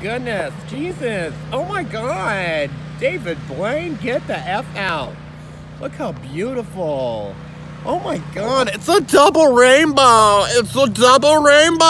goodness. Jesus. Oh my God. David Blaine, get the F out. Look how beautiful. Oh my God. It's a double rainbow. It's a double rainbow.